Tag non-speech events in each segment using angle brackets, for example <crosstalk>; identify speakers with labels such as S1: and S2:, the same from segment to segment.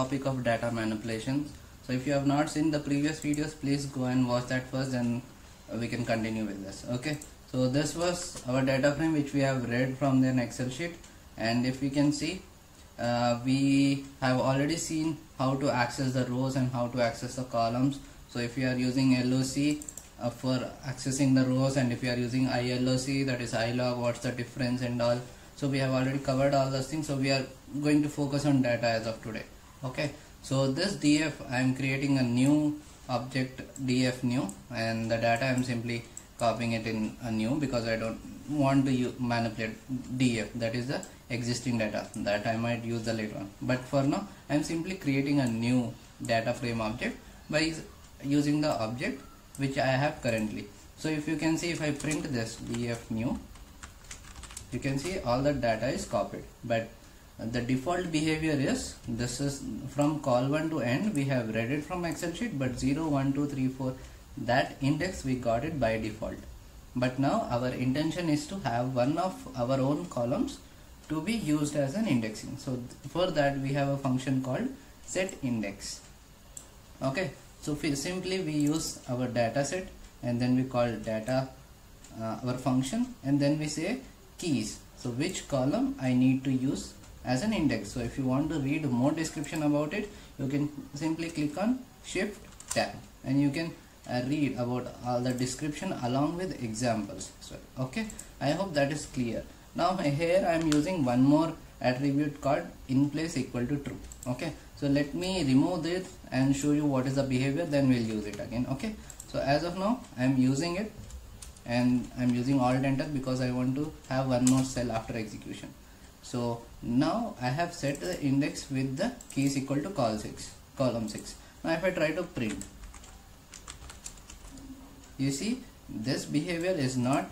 S1: topic of data manipulation. So if you have not seen the previous videos, please go and watch that first and we can continue with this. Okay. So this was our data frame which we have read from the Excel sheet and if we can see uh, we have already seen how to access the rows and how to access the columns so if you are using LOC uh, for accessing the rows and if you are using ILOC that is iloc what's the difference and all so we have already covered all those things so we are going to focus on data as of today okay. So this df I am creating a new object df new and the data I am simply copying it in a new because I don't want to manipulate df that is the existing data that I might use the later on. But for now I am simply creating a new data frame object by using the object which I have currently. So if you can see if I print this df new you can see all the data is copied. But the default behavior is this is from call 1 to end we have read it from excel sheet but 0 1 2 3 4 that index we got it by default. But now our intention is to have one of our own columns to be used as an indexing. So for that we have a function called set index. Okay? So simply we use our data set and then we call data uh, our function and then we say keys. So which column I need to use as an index. So if you want to read more description about it you can simply click on shift tab and you can uh, read about all the description along with examples. So okay. I hope that is clear. Now <laughs> here I am using one more attribute called in place equal to true. Okay. So let me remove this and show you what is the behavior then we'll use it again. Okay. So as of now I am using it and I'm using alt enter because I want to have one more cell after execution so now I have set the index with the keys equal to call 6 column 6 now if I try to print you see this behavior is not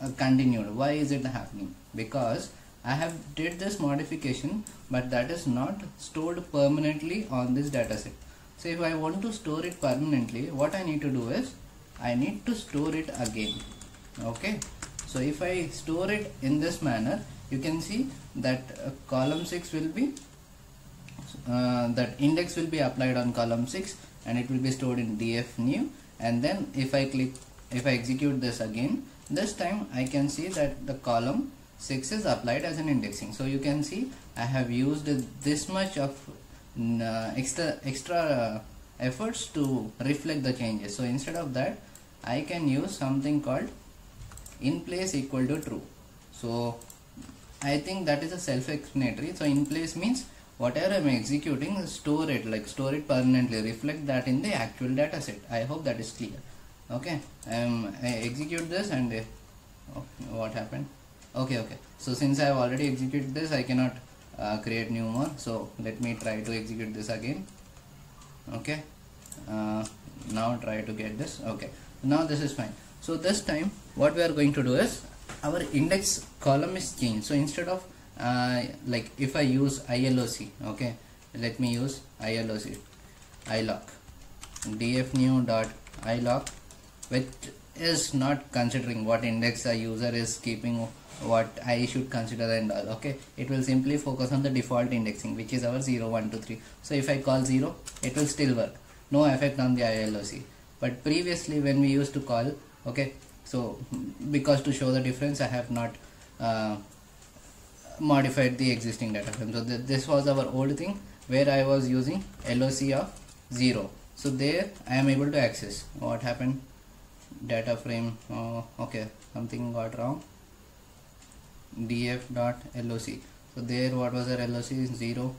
S1: uh, continued. Why is it happening? Because I have did this modification but that is not stored permanently on this dataset. So if I want to store it permanently what I need to do is I need to store it again. Okay so if I store it in this manner you can see that uh, column 6 will be uh, that index will be applied on column 6 and it will be stored in df new. And then if I click if I execute this again this time I can see that the column 6 is applied as an indexing. So you can see I have used this much of uh, extra extra uh, efforts to reflect the changes. So instead of that I can use something called in place equal to true. So I think that is a self-explanatory. So in place means whatever I'm executing store it like store it permanently. Reflect that in the actual data set. I hope that is clear. Okay? Um, I execute this and uh, oh, what happened? Okay okay. So since I have already executed this I cannot uh, create new more. So let me try to execute this again. Okay? Uh, now try to get this. Okay. Now this is fine so this time what we are going to do is our index column is changed. So instead of uh, like if I use ILOC okay let me use ILOC iloc df new dot iloc which is not considering what index a user is keeping what I should consider and all okay. It will simply focus on the default indexing which is our 0 1 2 3 so if I call 0 it will still work. No effect on the ILOC but previously when we used to call okay? So because to show the difference I have not uh, modified the existing data frame. So th this was our old thing where I was using LOC of 0 so there I am able to access. What happened? Data frame oh, okay something got wrong. Df dot loc so there what was our loc is 0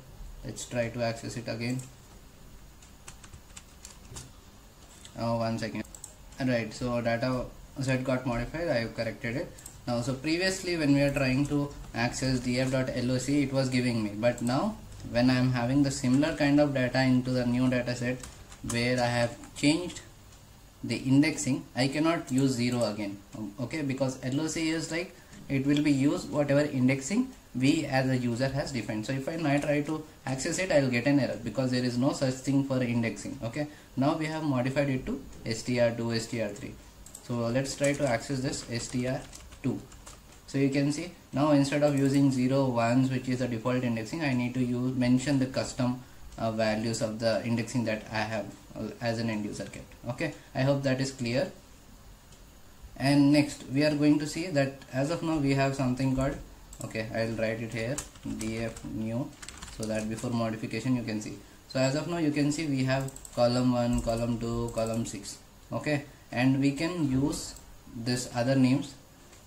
S1: let's try to access it again. Oh one second right so data set got modified I have corrected it. Now so previously when we are trying to access df.loc it was giving me. But now when I am having the similar kind of data into the new data set where I have changed the indexing I cannot use 0 again. Okay because LOC is like it will be used whatever indexing we as a user has defined. So if I try to access it I will get an error because there is no such thing for indexing okay? Now we have modified it to str2 str3 so let's try to access this str2 so you can see now instead of using 0 ones which is the default indexing I need to use mention the custom uh, values of the indexing that I have uh, as an end user kept okay? I hope that is clear. And next we are going to see that as of now we have something called okay I'll write it here df new so that before modification you can see. So as of now you can see we have column 1 column 2 column 6 okay and we can use this other names.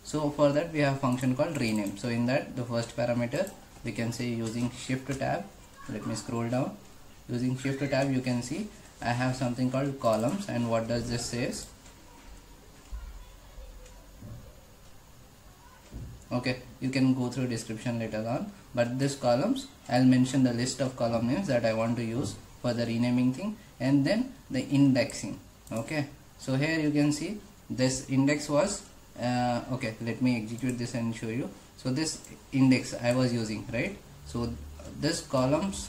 S1: So for that we have function called rename. So in that the first parameter we can say using shift tab. Let me scroll down. Using shift tab you can see I have something called columns and what does this says okay you can go through description later on. But this columns I'll mention the list of column names that I want to use for the renaming thing and then the indexing. Okay so here you can see this index was uh, okay let me execute this and show you. So this index I was using right? So this columns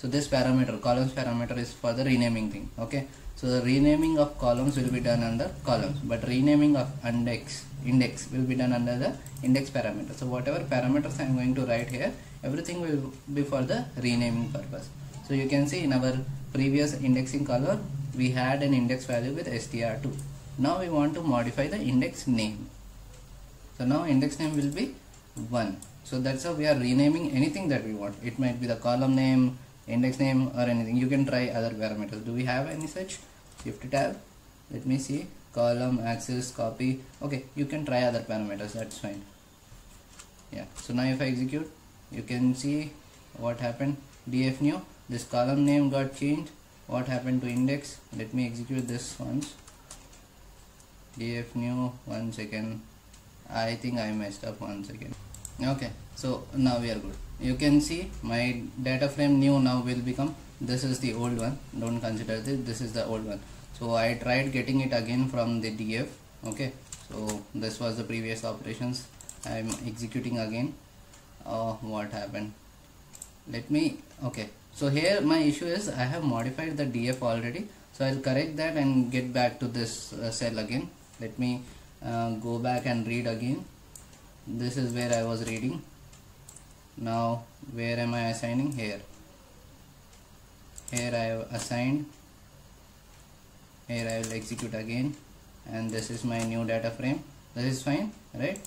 S1: so this parameter columns parameter is for the renaming thing okay? So the renaming of columns will be done under columns but renaming of index index will be done under the index parameter. So whatever parameters I am going to write here everything will be for the renaming purpose. So you can see in our previous indexing column we had an index value with str2 now we want to modify the index name. So now index name will be 1 so that's how we are renaming anything that we want. It might be the column name index name or anything. You can try other parameters. Do we have any such? Shift tab. Let me see. Column axis copy. Okay you can try other parameters. That's fine. Yeah. So now if I execute you can see what happened. Df new. This column name got changed. What happened to index? Let me execute this once. Df new. One second. I think I messed up. One second. Okay. So now we are good you can see my data frame new now will become this is the old one. Don't consider this this is the old one. So I tried getting it again from the df okay? So this was the previous operations. I'm executing again. Oh what happened? Let me okay. So here my issue is I have modified the df already. So I'll correct that and get back to this uh, cell again. Let me uh, go back and read again. This is where I was reading now where am I assigning? Here. Here I have assigned. Here I will execute again. And this is my new data frame. This is fine right?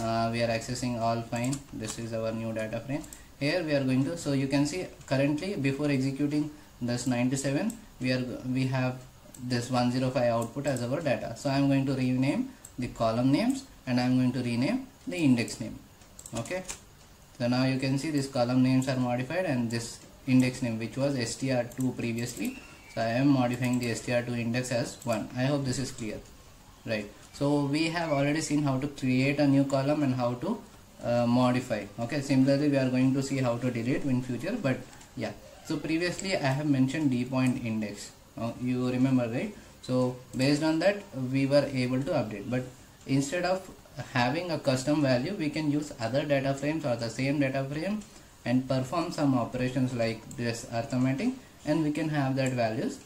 S1: Uh, we are accessing all fine. This is our new data frame. Here we are going to so you can see currently before executing this 97 we are we have this 105 output as our data. So i'm going to rename the column names and i'm going to rename the index name. Okay so now you can see these column names are modified and this index name which was str2 previously. So i am modifying the str2 index as 1 i hope this is clear right? So we have already seen how to create a new column and how to uh, modify. Okay similarly we are going to see how to delete in future but yeah. So previously i have mentioned d point index. Uh, you remember right? So based on that we were able to update. But instead of having a custom value we can use other data frames or the same data frame and perform some operations like this arithmetic and we can have that values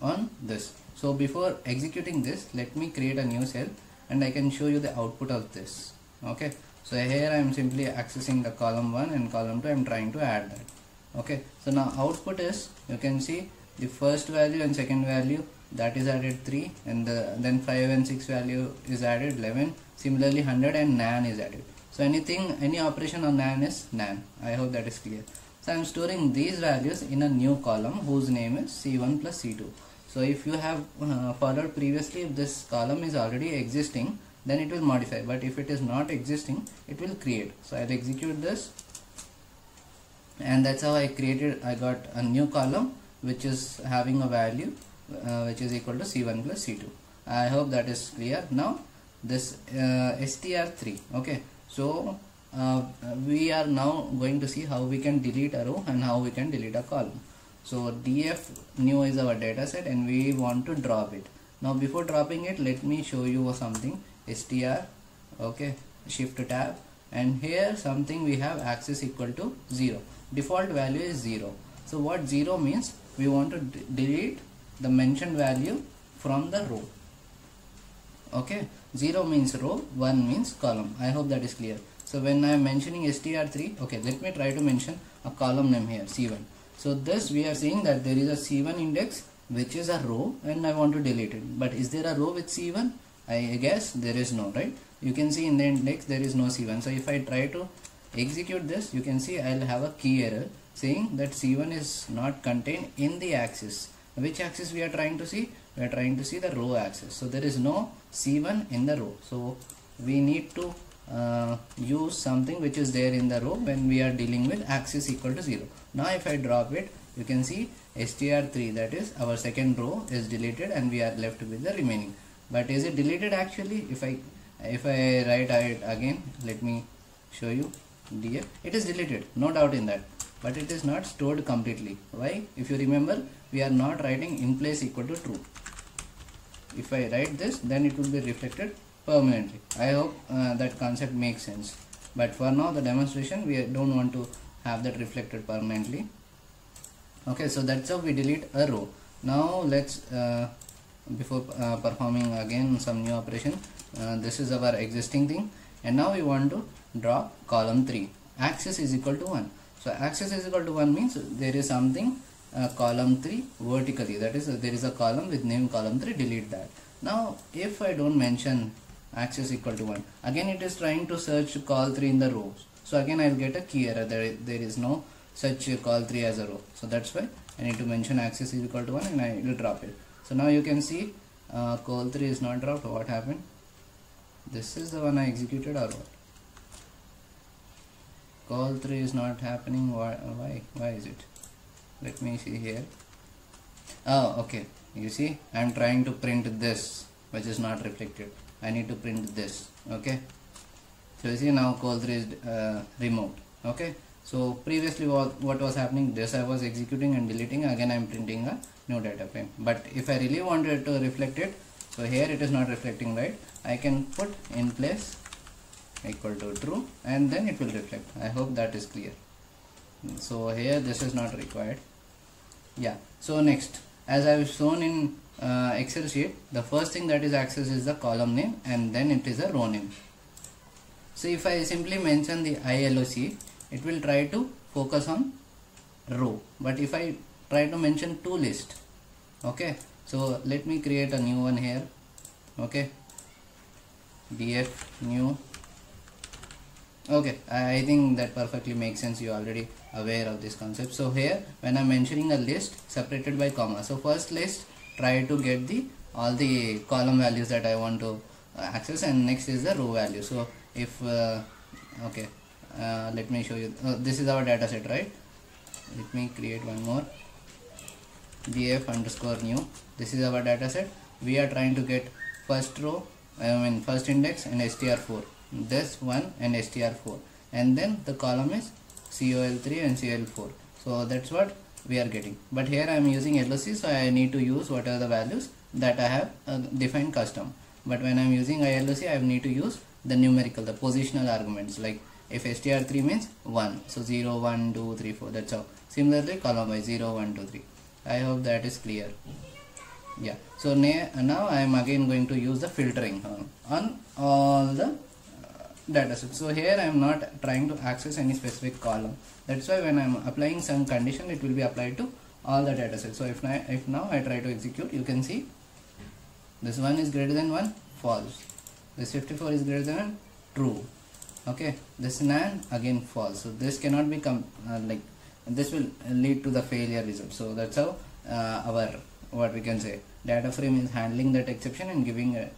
S1: on this. So before executing this let me create a new cell and I can show you the output of this. Okay? So here I am simply accessing the column 1 and column 2 I am trying to add that. Okay? So now output is you can see the first value and second value that is added 3 and the, then 5 and 6 value is added 11 similarly 100 and nan is added. So anything any operation on nan is nan. I hope that is clear. So I am storing these values in a new column whose name is c1 plus c2 so if you have uh, followed previously if this column is already existing then it will modify. But if it is not existing it will create. So I'll execute this. And that's how I created I got a new column which is having a value uh, which is equal to c1 plus c2 I hope that is clear. Now this uh, str3 okay. So uh, we are now going to see how we can delete a row and how we can delete a column. So df new is our data set and we want to drop it. Now before dropping it let me show you something. Str okay shift tab. And here something we have axis equal to 0 default value is 0 so what 0 means? We want to delete the mentioned value from the row. Okay? 0 means row 1 means column. I hope that is clear. So when i am mentioning str3 okay let me try to mention a column name here c1 so this we are saying that there is a c1 index which is a row and i want to delete it. But is there a row with c1 i guess there is no right? You can see in the index there is no c1 so if i try to execute this you can see i'll have a key error saying that c1 is not contained in the axis which axis we are trying to see? We are trying to see the row axis. So there is no c1 in the row. So we need to uh, use something which is there in the row when we are dealing with axis equal to 0 now if i drop it you can see str3 that is our second row is deleted and we are left with the remaining. But is it deleted actually? If i if i write it again let me show you. Df it is deleted. No doubt in that. But it is not stored completely. Why? If you remember we are not writing in place equal to true. If I write this then it will be reflected permanently. I hope uh, that concept makes sense. But for now the demonstration we don't want to have that reflected permanently. Okay so that's how we delete a row. Now let's uh, before uh, performing again some new operation uh, this is our existing thing. And now we want to drop column 3 axis is equal to 1 so axis is equal to 1 means there is something uh, column 3 vertically that is uh, there is a column with name column 3 delete that. Now if I don't mention axis equal to 1 again it is trying to search call 3 in the rows. So again I'll get a key error. There, there is no such call 3 as a row. So that's why I need to mention axis is equal to 1 and I will drop it. So now you can see uh, call 3 is not dropped. What happened? This is the one I executed or what? Call 3 is not happening. Why why why is it let me see here. Oh okay. You see I'm trying to print this which is not reflected. I need to print this okay? So you see now call 3 is uh, removed okay? So previously what, what was happening this I was executing and deleting. Again I'm printing a new data frame. But if I really wanted to reflect it so here it is not reflecting right? I can put in place equal to true and then it will reflect. I hope that is clear. So here this is not required yeah. So next. As I've shown in uh, Excel sheet the first thing that is accessed is the column name and then it is a row name. So if I simply mention the ILOC it will try to focus on row. But if I try to mention two list okay. So let me create a new one here okay. Df new okay I think that perfectly makes sense. You already aware of this concept. So here when I'm mentioning a list separated by comma so first list try to get the all the column values that I want to access and next is the row value. So if uh, okay uh, let me show you. Uh, this is our data set right? Let me create one more. Df underscore new. This is our data set. We are trying to get first row I mean first index and str4 this one and str4 and then the column is col3 and col4 so that's what we are getting. But here I am using LOC so I need to use what are the values that I have uh, defined custom. But when I am using ILOC I need to use the numerical the positional arguments like if str3 means 1 so 0 1 2 3 4 that's how similarly column by 0 1 2 3 I hope that is clear. Yeah. So now I am again going to use the filtering on, on all the data sets so here I am not trying to access any specific column. That's why when I am applying some condition it will be applied to all the data sets. So if, now if now I try to execute you can see this one is greater than 1 false. This 54 is greater than true. Okay? This nan again false. So this cannot be uh, like this will lead to the failure result. So that's how uh, our what we can say data frame is handling that exception and giving uh,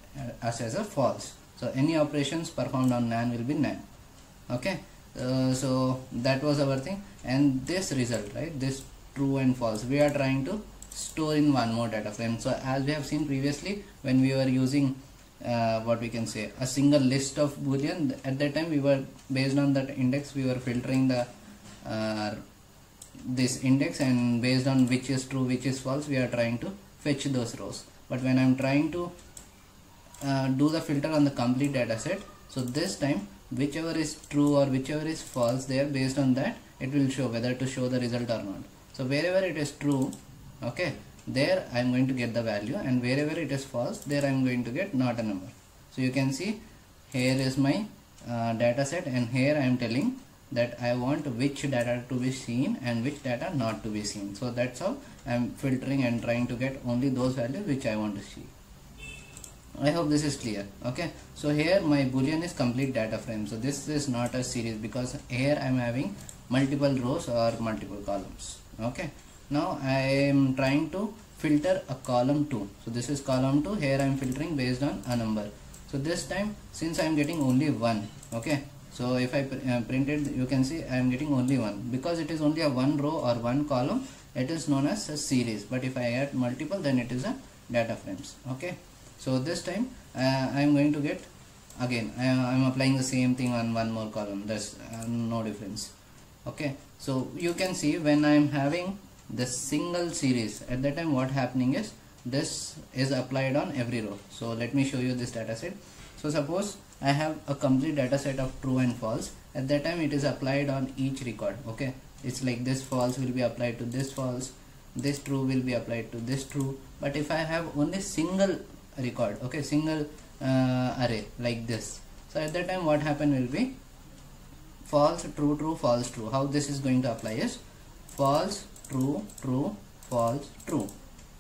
S1: us as a false so any operations performed on nan will be nan okay? Uh, so that was our thing. And this result right? This true and false. We are trying to store in one more data frame. So as we have seen previously when we were using uh, what we can say a single list of boolean at that time we were based on that index we were filtering the uh, this index and based on which is true which is false we are trying to fetch those rows. But when I'm trying to uh, do the filter on the complete data set. So this time whichever is true or whichever is false there based on that it will show whether to show the result or not. So wherever it is true okay there I am going to get the value and wherever it is false there I am going to get not a number. So you can see here is my uh, data set and here I am telling that I want which data to be seen and which data not to be seen. So that's how I am filtering and trying to get only those values which I want to see I hope this is clear okay? So here my boolean is complete data frame. So this is not a series because here I am having multiple rows or multiple columns okay? Now I am trying to filter a column 2 so this is column 2 here I am filtering based on a number. So this time since I am getting only one okay? So if I uh, printed you can see I am getting only one. Because it is only a one row or one column it is known as a series. But if I add multiple then it is a data frames okay so this time uh, I am going to get again I am applying the same thing on one more column. There's uh, no difference. Okay? So you can see when I am having the single series at that time what happening is this is applied on every row. So let me show you this data set. So suppose I have a complete data set of true and false. At that time it is applied on each record. Okay? It's like this false will be applied to this false. This true will be applied to this true. But if I have only single record. Okay single uh, array like this. So at that time what happen will be false true true false true. How this is going to apply is false true true false true.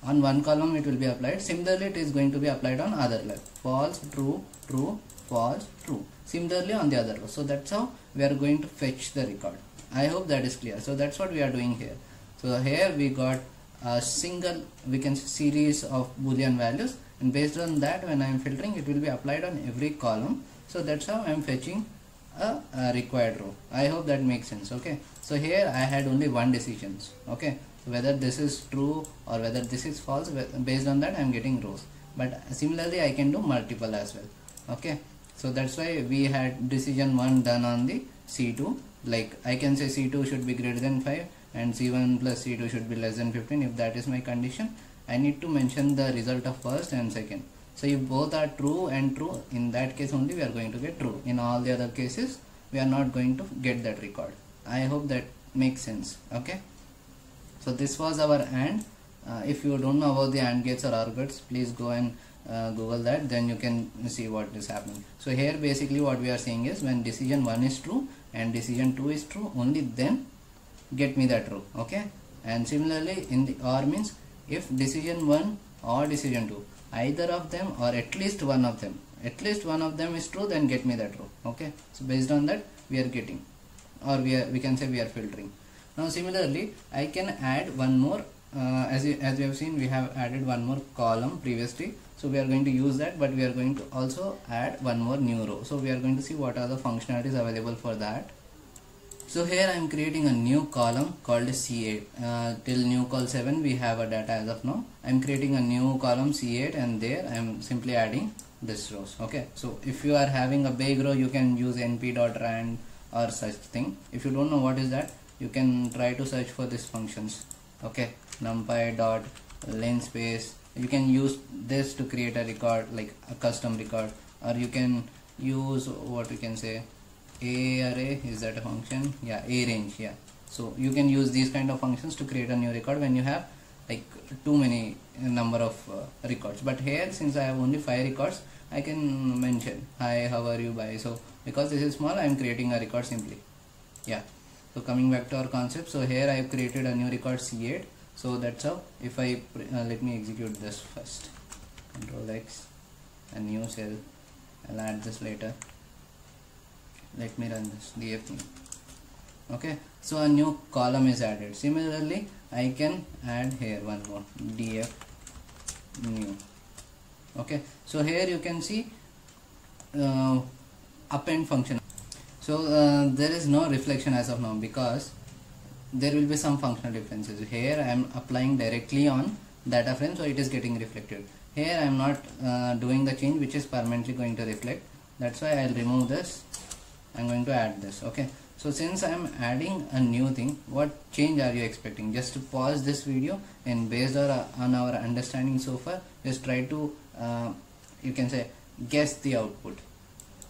S1: On one column it will be applied. Similarly it is going to be applied on other false true true false true. Similarly on the other row so that's how we are going to fetch the record. I hope that is clear. So that's what we are doing here. So here we got a single we can series of boolean values and based on that when I am filtering it will be applied on every column. So that's how I am fetching a, a, required row. I hope that makes sense okay? So here I had only one decisions okay? So whether this is true or whether this is false based on that I am getting rows. But similarly I can do multiple as well okay? So that's why we had decision 1 done on the C2 like I can say C2 should be greater than 5 and C1 plus C2 should be less than 15 if that is my condition I need to mention the result of first and second. So if both are true and true in that case only we are going to get true. In all the other cases we are not going to get that record. I hope that makes sense. Okay? So this was our AND. Uh, if you don't know about the AND gates or OR gates please go and uh, google that. Then you can see what is happening. So here basically what we are saying is when decision 1 is true and decision 2 is true only then get me that true. okay? And similarly in the OR means if decision 1 or decision 2 either of them or at least one of them. At least one of them is true then get me that row. Okay? So based on that we are getting. Or we are we can say we are filtering. Now similarly I can add one more uh, as, you, as we have seen we have added one more column previously. So we are going to use that but we are going to also add one more new row. So we are going to see what are the functionalities available for that so here I am creating a new column called C8 uh, till new call 7 we have a data as of now. I am creating a new column C8 and there I am simply adding this rows. Okay. So if you are having a big row you can use np.rand or such thing. If you don't know what is that you can try to search for these functions. Okay. numpy dot linspace you can use this to create a record like a custom record. Or you can use what we can say a array is that a function? Yeah a range yeah. So you can use these kind of functions to create a new record when you have like too many number of uh, records. But here since I have only five records I can mention hi how are you? Bye. So because this is small I am creating a record simply. Yeah. So coming back to our concept so here I have created a new record C8 so that's how if I uh, let me execute this first. Control X a new cell. I'll add this later let me run this df okay so a new column is added. Similarly I can add here one more. Df new. Okay so here you can see uh, append function. So uh, there is no reflection as of now because there will be some functional differences. Here I am applying directly on data frame so it is getting reflected. Here I am not uh, doing the change which is permanently going to reflect. That's why I'll remove this I'm going to add this okay? So since I'm adding a new thing what change are you expecting? Just to pause this video and based on our understanding so far just try to uh, you can say guess the output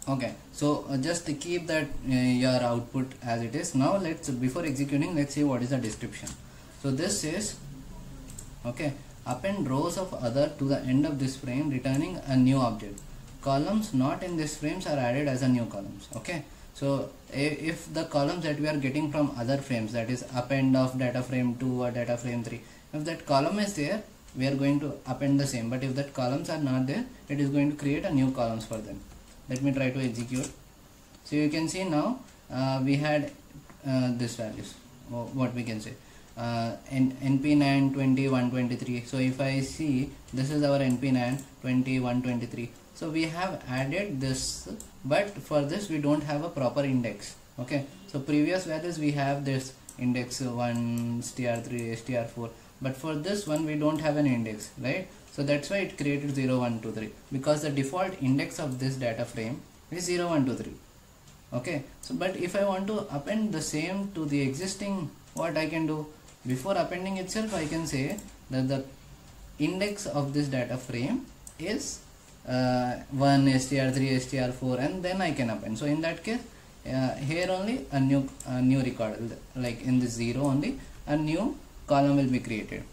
S1: okay? So uh, just keep that uh, your output as it is. Now let's before executing let's see what is the description. So this is okay append rows of other to the end of this frame returning a new object. Columns not in this frames are added as a new columns okay so if the columns that we are getting from other frames that is append of data frame 2 or data frame 3 if that column is there we are going to append the same. But if that columns are not there it is going to create a new columns for them. Let me try to execute. So you can see now uh, we had uh, this values. What we can say. Uh, np9 20 123 so if i see this is our np9 20 123 so we have added this but for this we don't have a proper index. Okay? So previous values we have this index 1 str3 str4 but for this one we don't have an index right? So that's why it created 0 1 2 3 because the default index of this data frame is 0 1 2 3 okay? So but if I want to append the same to the existing what I can do? Before appending itself I can say that the index of this data frame is uh, 1 str3 str4 and then I can append. So in that case uh, here only a new a new record like in the 0 only a new column will be created.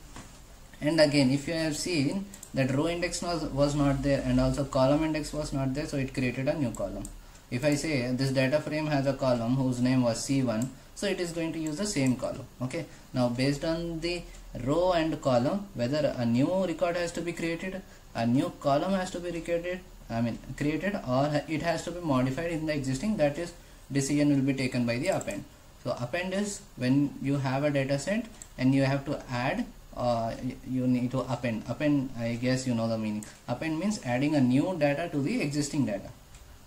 S1: And again if you have seen that row index was, was not there and also column index was not there so it created a new column. If I say this data frame has a column whose name was C1 so it is going to use the same column okay? Now based on the row and column whether a new record has to be created a new column has to be created I mean created or it has to be modified in the existing that is decision will be taken by the append. So append is when you have a data set and you have to add uh, you need to append. Append I guess you know the meaning. Append means adding a new data to the existing data.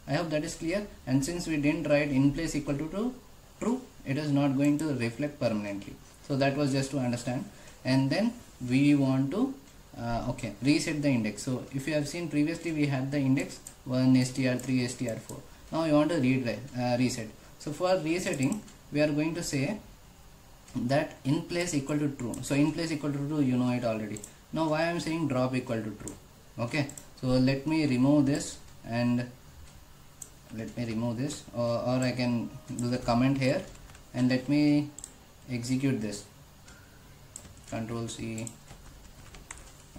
S1: I hope that is clear. And since we didn't write in place equal to true true it is not going to reflect permanently. So that was just to understand. And then we want to uh, okay reset the index. So if you have seen previously we had the index 1 str3 str4 now you want to read uh, reset. So for resetting we are going to say that in place equal to true. So in place equal to true you know it already. Now why i'm saying drop equal to true? Okay so let me remove this and let me remove this or, or i can do the comment here. And let me execute this. Control c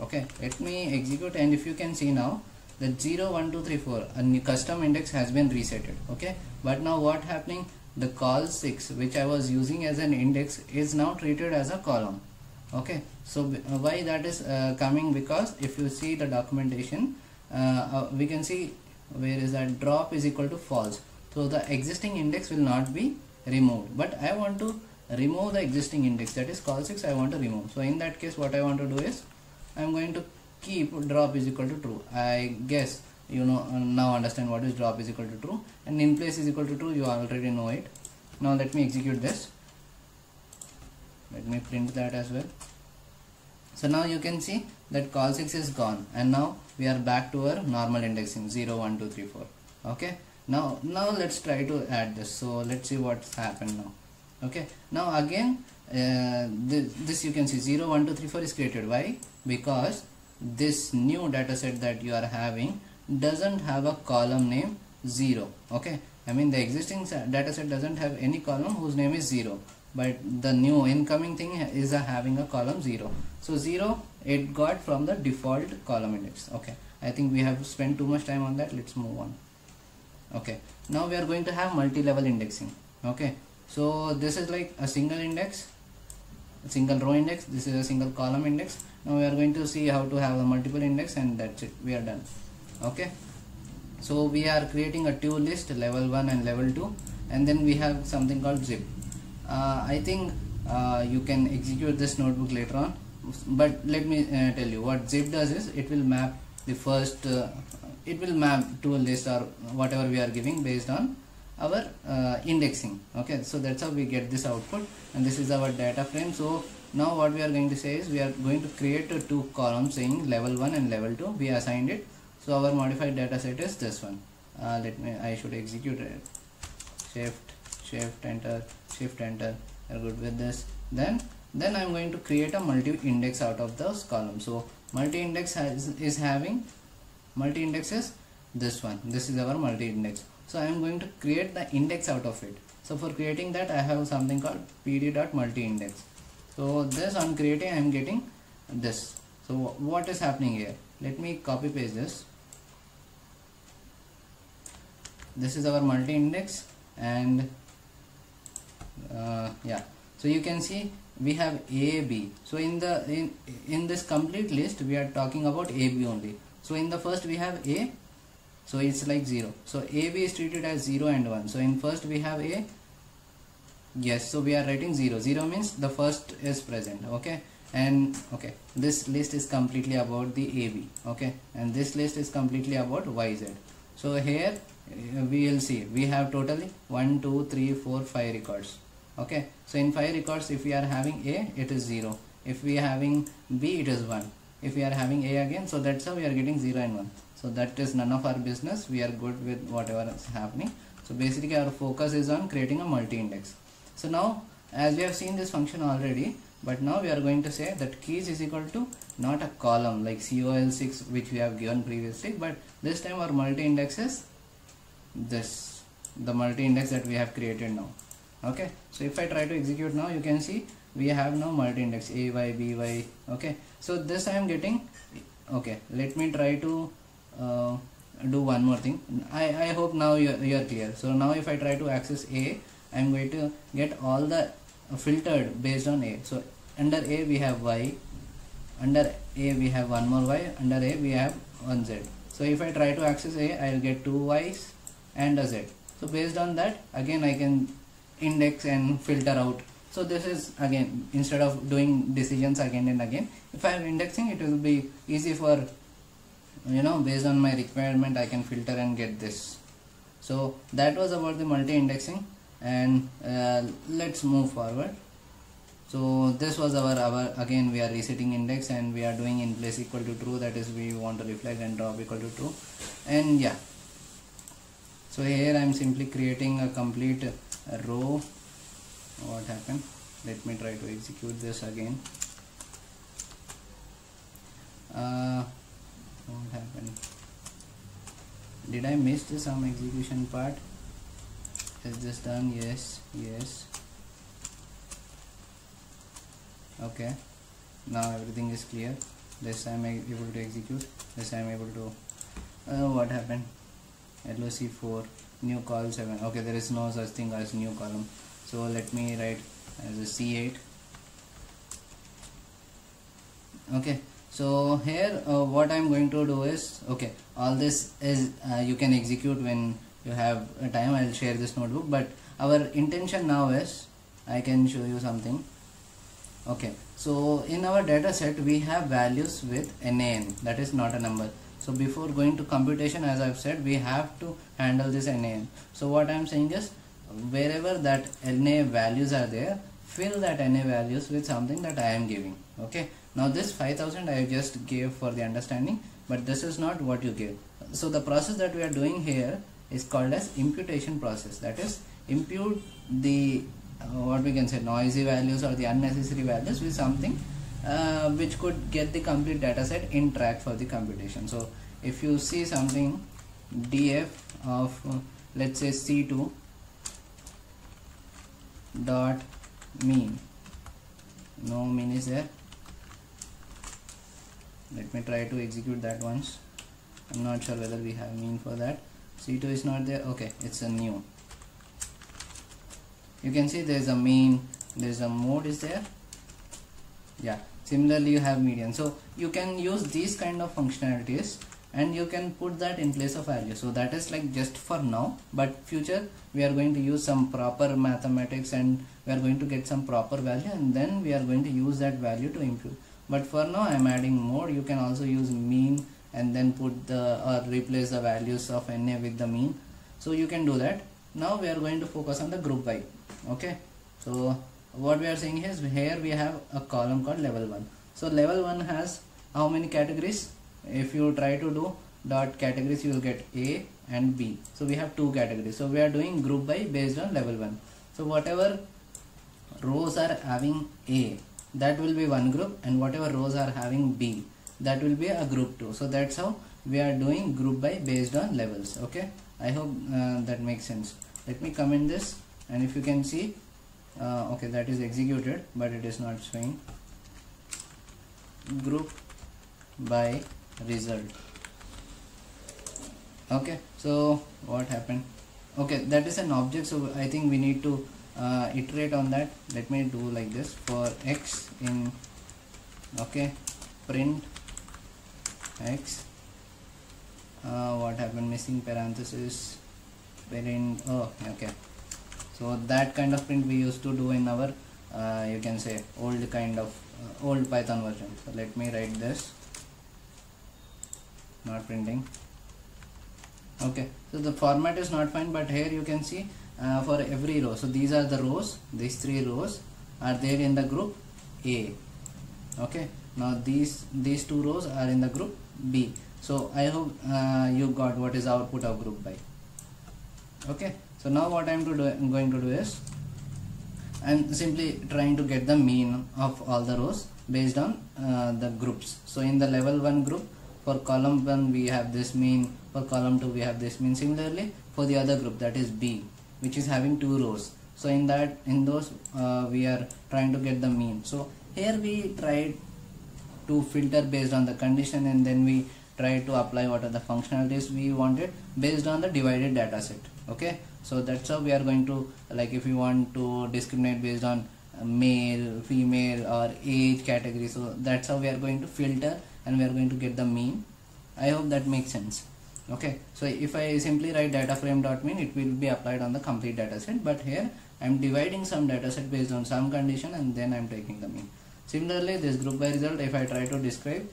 S1: okay let me execute and if you can see now that 0 1 2 3 4 a new custom index has been resetted okay? But now what happening? The call 6 which I was using as an index is now treated as a column okay? So uh, why that is uh, coming? Because if you see the documentation uh, uh, we can see where is that drop is equal to false. So the existing index will not be removed. But I want to remove the existing index that is call 6 I want to remove. So in that case what I want to do is I'm going to keep drop is equal to true. I guess you know now understand what is drop is equal to true. And in place is equal to true you already know it. Now let me execute this. Let me print that as well. So now you can see that call 6 is gone. And now we are back to our normal indexing 0 1 2 3 4 okay? Now now let's try to add this. So let's see what's happened now. Okay? Now again uh, this, this you can see 0 1 2 3 4 is created. Why? Because this new data set that you are having doesn't have a column name 0 okay? I mean the existing data set doesn't have any column whose name is 0 but the new incoming thing is a having a column 0 so 0 it got from the default column index. Okay? I think we have spent too much time on that. Let's move on. Okay? Now we are going to have multi-level indexing. Okay? So this is like a single index single row index this is a single column index. Now we are going to see how to have a multiple index and that's it. We are done. Okay? So we are creating a two list level 1 and level 2 and then we have something called zip. Uh, I think uh, you can execute this notebook later on. But let me uh, tell you what zip does is it will map the first uh, it will map to a list or whatever we are giving based on our uh, indexing. Okay so that's how we get this output and this is our data frame. So now what we are going to say is we are going to create a two columns saying level 1 and level 2 we assigned it. So our modified data set is this one. Uh, let me I should execute it. Shift shift enter shift enter. Are good with this. Then then I'm going to create a multi-index out of those columns. So multi-index has is having multi-index is this one. This is our multi-index so I am going to create the index out of it. So for creating that I have something called pd.multi-index so this on creating I am getting this. So what is happening here? Let me copy paste this. This is our multi-index and uh, yeah. So you can see we have a b. So in the in in this complete list we are talking about a b only. So in the first we have a so it's like 0 so ab is treated as 0 and 1 so in first we have a. Yes so we are writing 0 0 means the first is present okay? And okay this list is completely about the AB okay? And this list is completely about YZ so here uh, we will see. We have totally 1 2 3 4 5 records okay? So in 5 records if we are having A it is 0 if we are having B it is 1 if we are having A again so that's how we are getting 0 and 1 so that is none of our business. We are good with whatever is happening. So basically our focus is on creating a multi-index. So now as we have seen this function already but now we are going to say that keys is equal to not a column like COL6 which we have given previously but this time our multi-index is this the multi-index that we have created now. Okay? So if I try to execute now you can see we have now multi-index a y b y okay so this I am getting okay let me try to uh, do one more thing I, I hope now you are, you are clear so now if I try to access a I am going to get all the filtered based on A. So under A we have Y, under A we have one more Y, under A we have one Z. So if I try to access A, I will get two Y's and a Z. So based on that, again I can index and filter out. So this is again, instead of doing decisions again and again, if I am indexing, it will be easy for, you know, based on my requirement, I can filter and get this. So that was about the multi-indexing and uh, let's move forward. So this was our our again we are resetting index and we are doing in place equal to true that is we want to reflect and drop equal to true. And yeah. So here i'm simply creating a complete row what happened. Let me try to execute this again. Uh, what happened? Did i miss some execution part? Is this done? Yes yes. Okay. Now everything is clear. This I'm able to execute. This I'm able to uh, what happened? LOC4 new call 7 okay there is no such thing as new column so let me write as a C8 okay. So here uh, what I'm going to do is okay all this is uh, you can execute when you have a time. I'll share this notebook. But our intention now is I can show you something. Okay. So in our data set we have values with NAN that is not a number. So before going to computation as I've said we have to handle this NAN so what I'm saying is wherever that NA values are there fill that NA values with something that I am giving okay? Now this 5000 I just gave for the understanding but this is not what you give so the process that we are doing here is called as imputation process. That is impute the uh, what we can say noisy values or the unnecessary values with something uh, which could get the complete data set in track for the computation. So if you see something df of uh, let's say c2 dot mean. No mean is there. Let me try to execute that once. I'm not sure whether we have mean for that. C2 is not there. Okay it's a new. You can see there's a mean there's a mode is there. Yeah similarly you have median. So you can use these kind of functionalities and you can put that in place of value so that is like just for now. But future we are going to use some proper mathematics and we are going to get some proper value and then we are going to use that value to improve. But for now I am adding mode you can also use mean and then put the or replace the values of NA with the mean. So you can do that. Now we are going to focus on the group by okay? So what we are saying is here we have a column called level 1 so level 1 has how many categories if you try to do dot categories you will get A and B. So we have two categories. So we are doing group by based on level 1 so whatever rows are having A that will be one group and whatever rows are having B that will be a group 2 so that's how we are doing group by based on levels okay? I hope uh, that makes sense. Let me comment this and if you can see uh, okay that is executed but it is not showing. Group by result okay so what happened? Okay that is an object so I think we need to uh, iterate on that. Let me do like this. For x in okay print x uh, what happened? Missing parenthesis parent oh okay. So that kind of print we used to do in our uh, you can say old kind of uh, old python version. So let me write this not printing. Okay so the format is not fine but here you can see uh, for every row. So these are the rows these three rows are there in the group a. Okay now these these two rows are in the group b. So i hope uh, you got what is output of group by. Okay so now what i'm to do i'm going to do is i'm simply trying to get the mean of all the rows based on uh, the groups. So in the level 1 group for column 1 we have this mean. For column 2 we have this mean. Similarly for the other group that is b which is having two rows. So in that in those uh, we are trying to get the mean. So here we tried to filter based on the condition and then we try to apply what are the functionalities we wanted based on the divided data set. Okay? So that's how we are going to like if you want to discriminate based on male female or age category. So that's how we are going to filter and we are going to get the mean. I hope that makes sense. Okay. So if i simply write data frame dot mean it will be applied on the complete data set but here i'm dividing some data set based on some condition and then i'm taking the mean. Similarly this group by result if i try to describe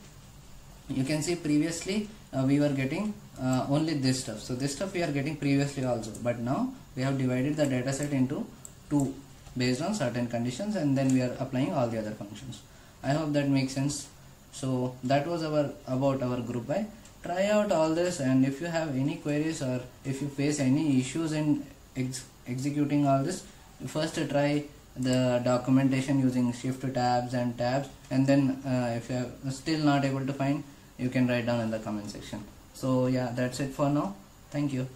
S1: you can see previously uh, we were getting uh, only this stuff. So this stuff we are getting previously also. But now we have divided the data set into two based on certain conditions and then we are applying all the other functions. I hope that makes sense so that was our about our group. By try out all this and if you have any queries or if you face any issues in ex executing all this first try the documentation using shift tabs and tabs and then uh, if you are still not able to find you can write down in the comment section. So yeah that's it for now. Thank you